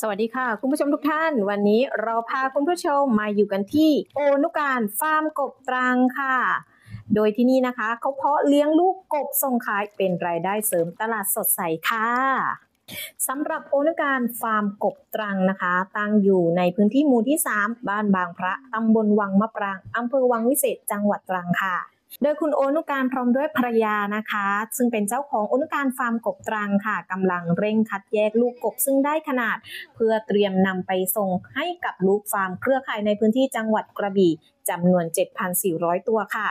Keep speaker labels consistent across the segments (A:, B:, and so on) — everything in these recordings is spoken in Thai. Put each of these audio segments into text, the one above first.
A: สวัสดีค่ะ คุณผู้ชมทุกท่าน วันนี้เราพาคุณผู้ชมมาอยู่กันที่โอนุการฟาร์มกบตรังค่ะ โดยที่นี่นะคะเขาเพาะเลี้ยงลูกกบส่งขายเป็นรายได้เสริมตลาดสดใสค่ะสำหรับโอนุการฟาร์มกบตรังนะคะ ตั้งอยู่ในพื้นที่หมู่ที่ 3 บ้านบางพระตำบลวังมะปรางอำเภอวังวิเศษจังหวัดตรังค่ะ โดยคุณโอนุการพร้อมด้วยภรรยานะคะ ซึ่งเป็นเจ้าของโอนุการฟาร์มกบตรังค่ะกำลังเร่งคัดแยกลูกกบซึ่งได้ขนาด เพื่อเตรียมนำไปส่งให้กับลูกฟาร์มเครือข่ายในพื้นที่จังหวัดกระบี่จำนวน 7,400 ตัวค่ะ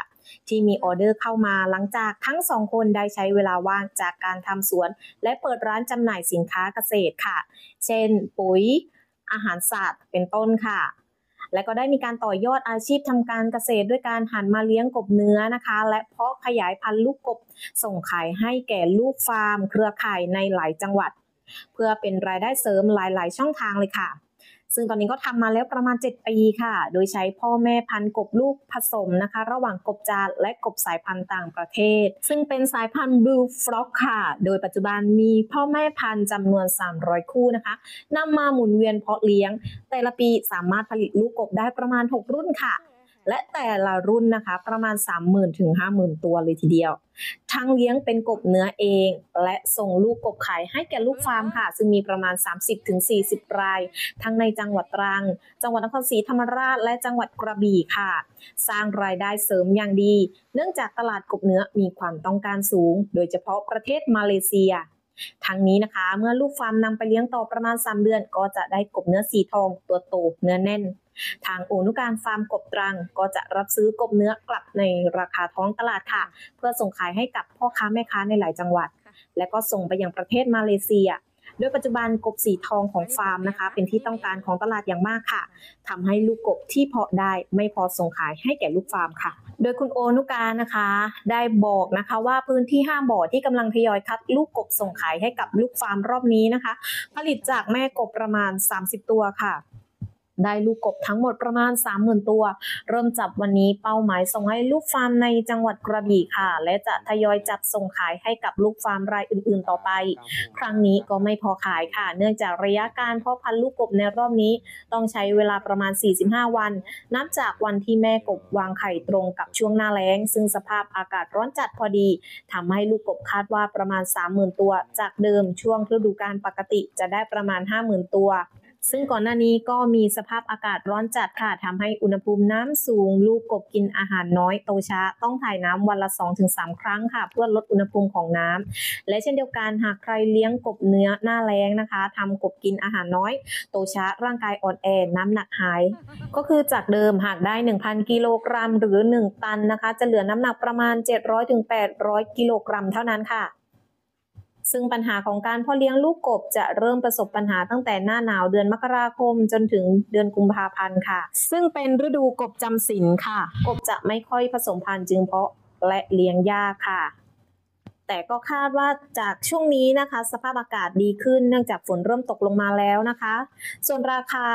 A: ที่มีออเดอร์เข้ามาหลังจากทั้งสองคนได้ใช้เวลาว่างจากการทำสวน และเปิดร้านจำหน่ายสินค้าเกษตรค่ะ เช่น ปุ๋ย อาหารสัตว์เป็นต้นค่ะ และก็ได้มีการต่อยอดอาชีพทำการเกษตรด้วยการหันมาเลี้ยงกบเนื้อนะคะ และเพาะขยายพันธุ์ลูกกบส่งขายให้แก่ลูกฟาร์ม เครือข่ายในหลายจังหวัด เพื่อเป็นรายได้เสริมหลาย ๆ ช่องทางเลยค่ะ ซึ่งตอนนี้ก็ทำมาแล้วประมาณ 7 ปีค่ะ โดยใช้พ่อแม่พันธุ์กบลูกผสมนะคะ ระหว่างกบจานและกบสายพันธุ์ต่างประเทศ ซึ่งเป็นสายพันธุ์ Blue Frog ค่ะ โดยปัจจุบันมีพ่อแม่พันธุ์จำนวน 300 คู่นะคะนำมาหมุนเวียนเพาะเลี้ยง แต่ละปีสามารถผลิตลูกกบได้ประมาณ 6 รุ่นค่ะ และแต่ละรุ่นนะคะประมาณ 30,000 ถึง 50,000 ตัวเลยทีเดียว ทั้งเลี้ยงเป็นกบเนื้อเอง และส่งลูกกบขายให้แก่ลูกฟาร์มค่ะ ซึ่งมีประมาณ 30-40 ราย ทั้งในจังหวัดตรัง จังหวัดนครศรีธรรมราช และจังหวัดกระบี่ค่ะ สร้างรายได้เสริมอย่างดี เนื่องจากตลาดกบเนื้อมีความต้องการสูง โดยเฉพาะประเทศมาเลเซีย ทั้งนี้นะคะ เมื่อลูกฟาร์มนำไปเลี้ยงต่อประมาณ 3 เดือน ก็จะได้กบเนื้อสีทองตัวโตเนื้อแน่น ทางโอนุการฟาร์มกบตรัง ก็จะรับซื้อกบเนื้อกลับในราคาท้องตลาดค่ะ เพื่อส่งขายให้กับพ่อค้าแม่ค้าในหลายจังหวัด และก็ส่งไปยังประเทศมาเลเซีย โดยปัจจุบันกบสีทองของฟาร์มนะคะ เป็นที่ต้องการของตลาดอย่างมากค่ะทำให้ลูกกบที่เพาะได้ไม่พอส่งขายให้แก่ลูกฟาร์มค่ะ โดยคุณโอนุการนะคะ ได้บอกนะคะว่าพื้นที่ห้าบ่อที่กำลังทยอยคัดลูกกบส่งขายให้กับลูกฟาร์มรอบนี้นะคะ ผลิตจากแม่กบประมาณ 30 ตัวค่ะ ได้ลูกกบทั้งหมดประมาณ 30,000 ตัว เริ่มจับวันนี้เป้าหมายส่งให้ลูกฟาร์มในจังหวัดกระบี่ค่ะ และจะทยอยจัดส่งขายให้กับลูกฟาร์มรายอื่นๆ ต่อไป ครั้งนี้ก็ไม่พอขายค่ะ เนื่องจากระยะการเพาะพันธุ์ลูกกบในรอบนี้ ต้องใช้เวลาประมาณ 45 วัน นับจากวันที่แม่กบวางไข่ตรงกับช่วงหน้าแล้ง ซึ่งสภาพอากาศร้อนจัดพอดีทำให้ลูกกบคาดว่าประมาณ 30,000 ตัว จากเดิมช่วงฤดูกาลปกติจะได้ประมาณ 50,000 ตัว ซึ่งก่อนหน้านี้ก็มีสภาพอากาศร้อนจัดค่ะทำให้อุณหภูมิน้ำสูง ลูกกบกินอาหารน้อยโตช้า ต้องถ่ายน้ำวันละ 2-3 ครั้งค่ะ เพื่อลดอุณหภูมิของน้ำและเช่นเดียวกันหากใครเลี้ยงกบเนื้อหน้าแล้งนะคะทำกบกินอาหารน้อย โตช้าร่างกายอ่อนแอน้ำหนักหาย ก็คือจากเดิมหากได้ 1,000 กิโลกรัมหรือ 1 ตันนะคะ จะเหลือน้ำหนักประมาณ 700-800 กิโลกรัมเท่านั้นค่ะ ซึ่งปัญหาของการเพาะเลี้ยงลูกกบจะเริ่มประสบปัญหาตั้งแต่หน้าหนาวเดือนมกราคมจนถึงเดือนกุมภาพันธ์ค่ะ ซึ่งเป็นฤดูกบจำศีลค่ะ กบจะไม่ค่อยผสมพันธุ์จึงเพาะและเลี้ยงยากค่ะ แต่ก็คาดว่าจากช่วงนี้นะคะ สภาพอากาศดีขึ้นเนื่องจากฝนเริ่มตกลงมาแล้วนะคะ ส่วนราคา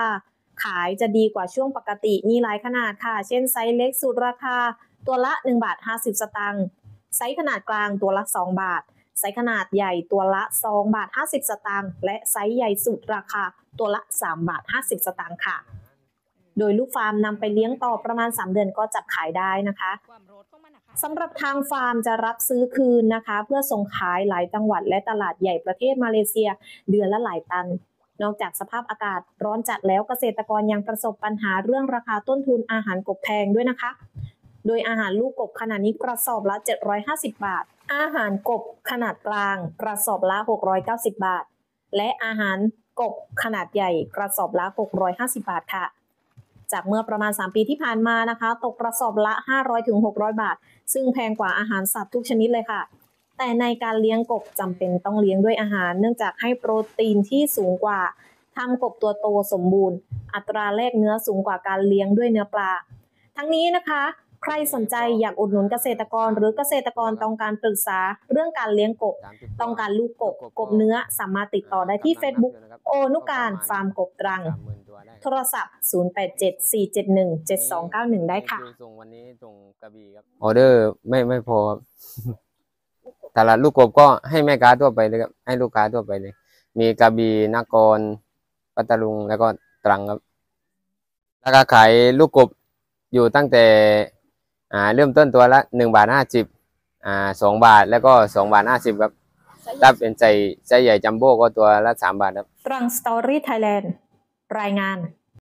A: ขายจะดีกว่าช่วงปกติมีหลายขนาดค่ะ เช่นไซส์เล็กสุดราคาตัวละ1บาท50 สตางค์ไซส์ขนาดกลางตัวละ 2 บาท ไซส์ขนาดใหญ่ตัวละ2บาท50 สตางค์และไซส์ใหญ่สุดราคาตัวละ3บาท50 สตางค์ค่ะ โดยลูกฟาร์มนำไปเลี้ยงต่อประมาณ 3 เดือนก็จับขายได้นะคะสำหรับทางฟาร์มจะรับซื้อคืนนะคะ เพื่อส่งขายหลายจังหวัดและตลาดใหญ่ประเทศมาเลเซีย เดือนละหลายตัน นอกจากสภาพอากาศร้อนจัดแล้วเกษตรกรยังประสบปัญหาเรื่องราคาต้นทุนอาหารกบแพงด้วยนะคะ โดยอาหารลูกกบขนาดนี้กระสอบละ 750 บาท อาหารกบขนาดกลาง กระสอบละ 690 บาท และอาหารกบขนาดใหญ่กระสอบละ 650 บาทค่ะ จากเมื่อประมาณ 3 ปีที่ผ่านมานะคะ ตกกระสอบละ 500-600 บาท ซึ่งแพงกว่าอาหารสัตว์ทุกชนิดเลยค่ะ แต่ในการเลี้ยงกบจำเป็นต้องเลี้ยงด้วยอาหาร เนื่องจากให้โปรตีนที่สูงกว่าทำกบตัวโตสมบูรณ์ อัตราแลกเนื้อสูงกว่าการเลี้ยงด้วยเนื้อปลา ทั้งนี้นะคะ ใครสนใจอยากอุดหนุนเกษตรกร หรือเกษตรกรต้องการปรึกษาเรื่องการเลี้ยงกบ ต้องการลูกกบกบเนื้อสามารถติดต่อได้ที่ Facebook โอนุการฟาร์มกบตรัง โทรศัพท์ 0874717291 ได้ค่ะ
B: ส่งวันนี้ส่งกระบี่ครับออเดอร์ไม่ไม่พอครับตลาดลูกกบก็ให้แม่ค้าทั่วไปเลยครับให้ลูกค้าทั่วไปเลย มีกระบี่นครปปัตตาลุงแล้วก็ตรังครับราคาขายลูกกบอยู่ตั้งแต่ อ่าเริ่มต้นตัวละหนึ่งบาทห้าสิบอ่าสองบาทแล้วก็สองบาทห้าสิบครับถ้าเป็นใจใจใหญ่จัมโบ้ก็ตัวละสามบาทครับ
A: ตรังสตอรี่ไทยแลนด์รายงาน